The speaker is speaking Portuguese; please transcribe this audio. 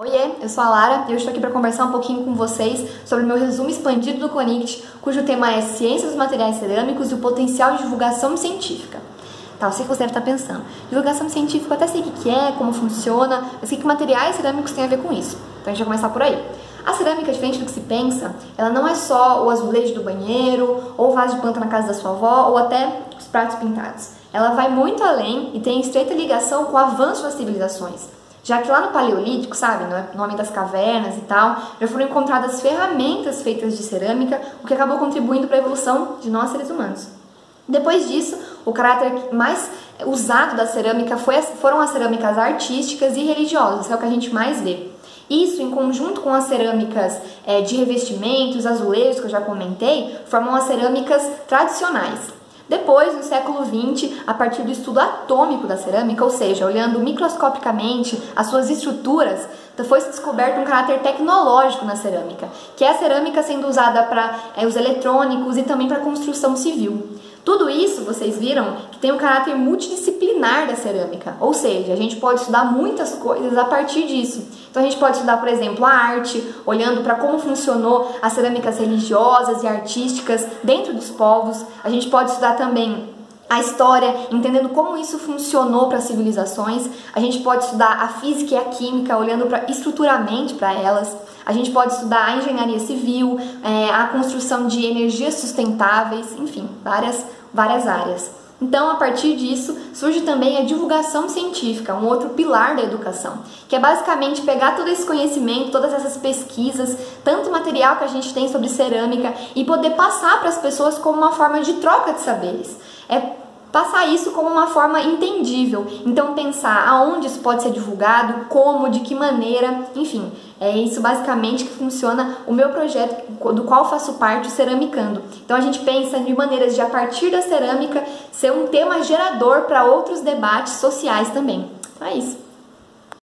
Oiê, eu sou a Lara e eu estou aqui para conversar um pouquinho com vocês sobre o meu resumo expandido do Conict, cujo tema é Ciência dos Materiais Cerâmicos e o Potencial de Divulgação Científica. Tá, eu sei que você deve estar pensando. Divulgação científica, eu até sei o que é, como funciona, mas o que materiais cerâmicos têm a ver com isso? Então a gente vai começar por aí. A cerâmica, diferente do que se pensa, ela não é só o azulejo do banheiro, ou o vaso de planta na casa da sua avó, ou até os pratos pintados. Ela vai muito além e tem estreita ligação com o avanço das civilizações. Já que lá no Paleolítico, sabe, no nome das cavernas e tal, já foram encontradas ferramentas feitas de cerâmica, o que acabou contribuindo para a evolução de nós seres humanos. Depois disso, o caráter mais usado da cerâmica foi, foram as cerâmicas artísticas e religiosas, é o que a gente mais vê. Isso, em conjunto com as cerâmicas é, de revestimentos, azulejos que eu já comentei, formam as cerâmicas tradicionais. Depois, no século XX, a partir do estudo atômico da cerâmica, ou seja, olhando microscopicamente as suas estruturas, foi descoberto um caráter tecnológico na cerâmica, que é a cerâmica sendo usada para é, os eletrônicos e também para construção civil. Tudo isso, vocês viram, que tem um caráter multidisciplinar da cerâmica, ou seja, a gente pode estudar muitas coisas a partir disso. Então a gente pode estudar, por exemplo, a arte, olhando para como funcionou as cerâmicas religiosas e artísticas dentro dos povos. A gente pode estudar também a história, entendendo como isso funcionou para as civilizações. A gente pode estudar a física e a química, olhando para estruturalmente para elas. A gente pode estudar a engenharia civil, é, a construção de energias sustentáveis, enfim, várias várias áreas. Então, a partir disso, surge também a divulgação científica, um outro pilar da educação, que é basicamente pegar todo esse conhecimento, todas essas pesquisas, tanto material que a gente tem sobre cerâmica e poder passar para as pessoas como uma forma de troca de saberes. É passar isso como uma forma entendível. Então pensar aonde isso pode ser divulgado, como, de que maneira, enfim, é isso basicamente que funciona o meu projeto, do qual faço parte, o Ceramicando. Então a gente pensa de maneiras de a partir da cerâmica ser um tema gerador para outros debates sociais também. Então é isso.